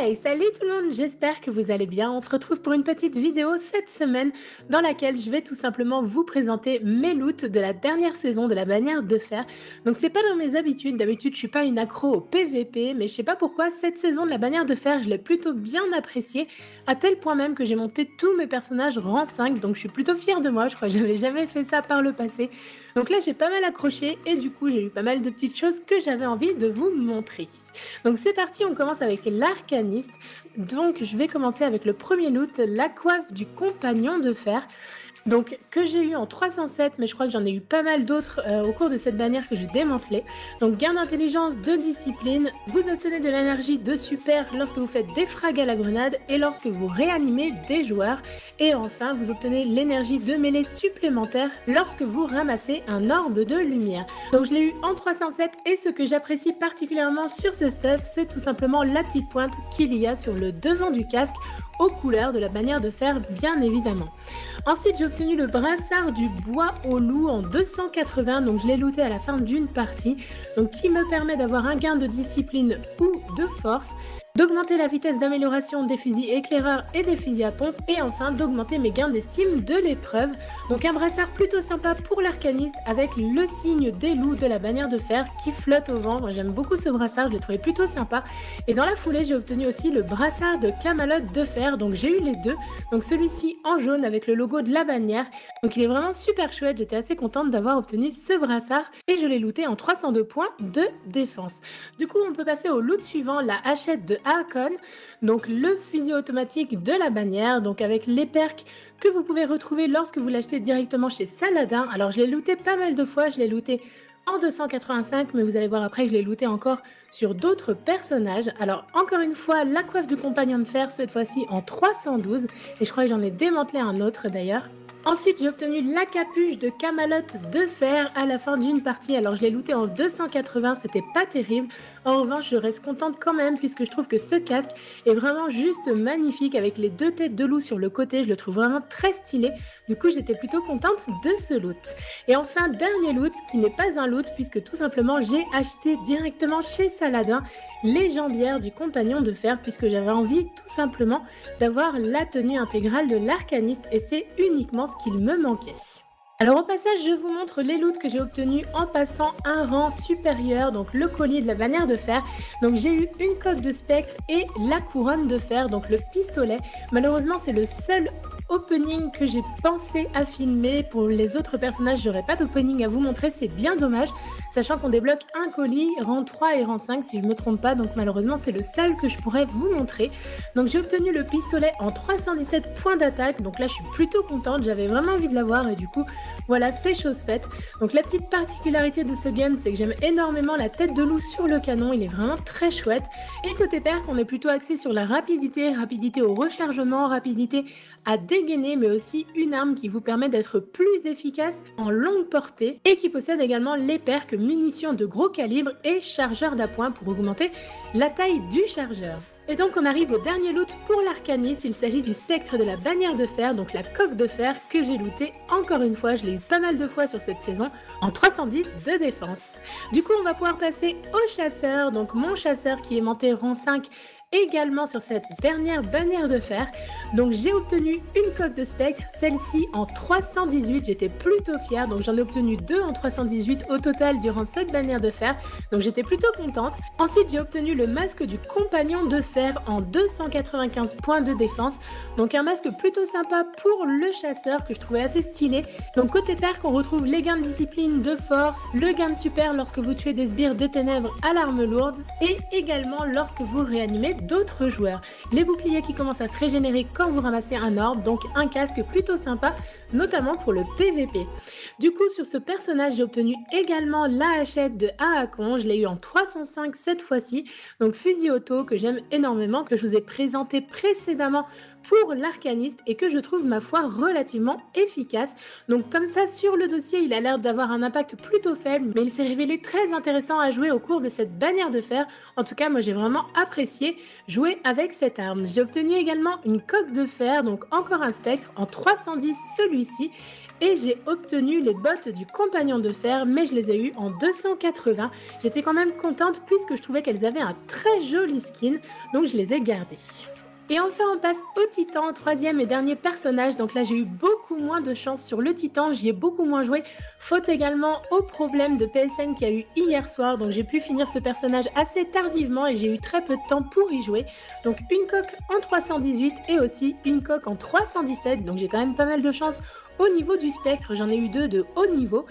Hey, salut tout le monde, j'espère que vous allez bien. On se retrouve pour une petite vidéo cette semaine dans laquelle je vais tout simplement vous présenter mes loots de la dernière saison de la bannière de fer. Donc c'est pas dans mes habitudes, d'habitude je suis pas une accro au PVP, mais je sais pas pourquoi cette saison de la bannière de fer je l'ai plutôt bien appréciée, à tel point même que j'ai monté tous mes personnages rang 5, donc je suis plutôt fière de moi, je crois que j'avais jamais fait ça par le passé. Donc là j'ai pas mal accroché et du coup j'ai eu pas mal de petites choses que j'avais envie de vous montrer. Donc c'est parti, on commence avec donc je vais commencer avec le premier loot, la coiffe du compagnon de fer. Donc que j'ai eu en 307, mais je crois que j'en ai eu pas mal d'autres euh, au cours de cette bannière que j'ai démantelée. Donc gain d'intelligence, de discipline, vous obtenez de l'énergie de super lorsque vous faites des frags à la grenade et lorsque vous réanimez des joueurs. Et enfin, vous obtenez l'énergie de mêlée supplémentaire lorsque vous ramassez un orbe de lumière. Donc je l'ai eu en 307 et ce que j'apprécie particulièrement sur ce stuff, c'est tout simplement la petite pointe qu'il y a sur le devant du casque aux couleurs de la bannière de fer bien évidemment. Ensuite j'ai obtenu le brassard du bois au loup en 280 donc je l'ai looté à la fin d'une partie donc qui me permet d'avoir un gain de discipline ou de force d'augmenter la vitesse d'amélioration des fusils éclaireurs et des fusils à pompe, et enfin d'augmenter mes gains d'estime de l'épreuve. Donc un brassard plutôt sympa pour l'arcaniste avec le signe des loups de la bannière de fer qui flotte au vent. J'aime beaucoup ce brassard, je l'ai trouvé plutôt sympa. Et dans la foulée, j'ai obtenu aussi le brassard de Camelot de fer, donc j'ai eu les deux. Donc celui-ci en jaune avec le logo de la bannière. Donc il est vraiment super chouette, j'étais assez contente d'avoir obtenu ce brassard et je l'ai looté en 302 points de défense. Du coup, on peut passer au loot suivant, la hachette de Donc le fusil automatique de la bannière, donc avec les perks que vous pouvez retrouver lorsque vous l'achetez directement chez Saladin. Alors je l'ai looté pas mal de fois, je l'ai looté en 285, mais vous allez voir après que je l'ai looté encore sur d'autres personnages. Alors encore une fois, la coiffe du compagnon de fer, cette fois-ci en 312, et je crois que j'en ai démantelé un autre d'ailleurs. Ensuite, j'ai obtenu la capuche de Camelot de fer à la fin d'une partie. Alors, je l'ai looté en 280, c'était pas terrible. En revanche, je reste contente quand même puisque je trouve que ce casque est vraiment juste magnifique avec les deux têtes de loup sur le côté. Je le trouve vraiment très stylé. Du coup, j'étais plutôt contente de ce loot. Et enfin, dernier loot qui n'est pas un loot puisque tout simplement, j'ai acheté directement chez Saladin les jambières du compagnon de fer puisque j'avais envie tout simplement d'avoir la tenue intégrale de l'arcaniste et c'est uniquement qu'il me manquait. Alors au passage, je vous montre les loots que j'ai obtenus en passant un rang supérieur, donc le collier de la bannière de fer. Donc j'ai eu une coque de spectre et la couronne de fer, donc le pistolet. Malheureusement, c'est le seul opening que j'ai pensé à filmer. Pour les autres personnages, j'aurais pas d'opening à vous montrer, c'est bien dommage, sachant qu'on débloque un colis, rang 3 et rang 5 si je me trompe pas, donc malheureusement c'est le seul que je pourrais vous montrer. Donc j'ai obtenu le pistolet en 317 points d'attaque, donc là je suis plutôt contente, j'avais vraiment envie de l'avoir et du coup voilà c'est chose faite. Donc la petite particularité de ce gun c'est que j'aime énormément la tête de loup sur le canon, il est vraiment très chouette. Et côté perk on est plutôt axé sur la rapidité, rapidité au rechargement, rapidité à dégainer, mais aussi une arme qui vous permet d'être plus efficace en longue portée et qui possède également les perks munitions de gros calibre et chargeur d'appoint pour augmenter la taille du chargeur. Et donc on arrive au dernier loot pour l'arcaniste, il s'agit du spectre de la bannière de fer, donc la coque de fer que j'ai looté encore une fois, je l'ai eu pas mal de fois sur cette saison, en 310 de défense. Du coup on va pouvoir passer au chasseur, donc mon chasseur qui est monté rang 5 également sur cette dernière bannière de fer. Donc j'ai obtenu une coque de spectre, celle-ci en 318, j'étais plutôt fière, donc j'en ai obtenu deux en 318 au total durant cette bannière de fer, donc j'étais plutôt contente. Ensuite j'ai obtenu le masque du compagnon de fer en 295 points de défense, donc un masque plutôt sympa pour le chasseur que je trouvais assez stylé. Donc côté perk on retrouve les gains de discipline, de force, le gain de super lorsque vous tuez des sbires des ténèbres à l'arme lourde et également lorsque vous réanimez d'autres joueurs. Les boucliers qui commencent à se régénérer quand vous ramassez un orbe, donc un casque plutôt sympa, notamment pour le PVP. Du coup, sur ce personnage, j'ai obtenu également la hachette de Aakon. Je l'ai eu en 305 cette fois-ci. Donc fusil auto que j'aime énormément, que je vous ai présenté précédemment pour l'arcaniste et que je trouve ma foi relativement efficace. Donc comme ça sur le dossier il a l'air d'avoir un impact plutôt faible mais il s'est révélé très intéressant à jouer au cours de cette bannière de fer. En tout cas moi j'ai vraiment apprécié jouer avec cette arme. J'ai obtenu également une coque de fer donc encore un spectre en 310 celui-ci et j'ai obtenu les bottes du compagnon de fer, mais je les ai eues en 280. J'étais quand même contente puisque je trouvais qu'elles avaient un très joli skin, donc je les ai gardées. Et enfin, on passe au Titan, troisième et dernier personnage. Donc là, j'ai eu beaucoup moins de chance sur le Titan, j'y ai beaucoup moins joué. Faute également au problème de PSN qu'il y a eu hier soir. Donc j'ai pu finir ce personnage assez tardivement et j'ai eu très peu de temps pour y jouer. Donc une coque en 318 et aussi une coque en 317. Donc j'ai quand même pas mal de chance au niveau du spectre, j'en ai eu deux de haut niveau.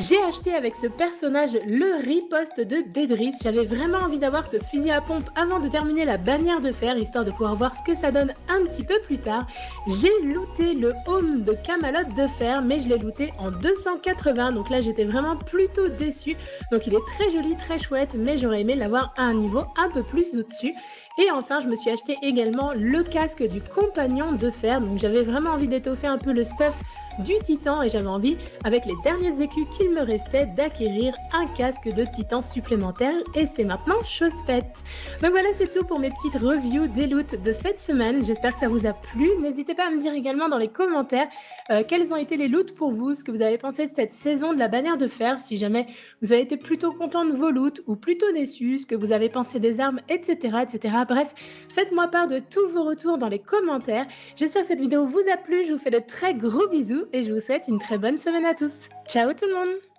J'ai acheté avec ce personnage le riposte de Dedris. J'avais vraiment envie d'avoir ce fusil à pompe avant de terminer la bannière de fer, histoire de pouvoir voir ce que ça donne un petit peu plus tard. J'ai looté le home de Camelot de fer, mais je l'ai looté en 280, donc là j'étais vraiment plutôt déçue. Donc il est très joli, très chouette, mais j'aurais aimé l'avoir à un niveau un peu plus au-dessus. Et enfin, je me suis acheté également le casque du compagnon de fer. Donc j'avais vraiment envie d'étoffer un peu le stuff du titan et j'avais envie, avec les derniers écus qu'il me restait, d'acquérir un casque de titan supplémentaire et c'est maintenant chose faite. Donc voilà, c'est tout pour mes petites reviews des loots de cette semaine. J'espère que ça vous a plu. N'hésitez pas à me dire également dans les commentaires euh, quels ont été les loots pour vous, ce que vous avez pensé de cette saison de la bannière de fer, si jamais vous avez été plutôt content de vos loots ou plutôt déçu, ce que vous avez pensé des armes, etc. etc. Bref, faites-moi part de tous vos retours dans les commentaires. J'espère que cette vidéo vous a plu. Je vous fais de très gros bisous et je vous souhaite une très bonne semaine à tous. Ciao tout le monde